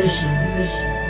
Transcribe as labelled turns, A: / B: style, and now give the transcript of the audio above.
A: 不行，不行。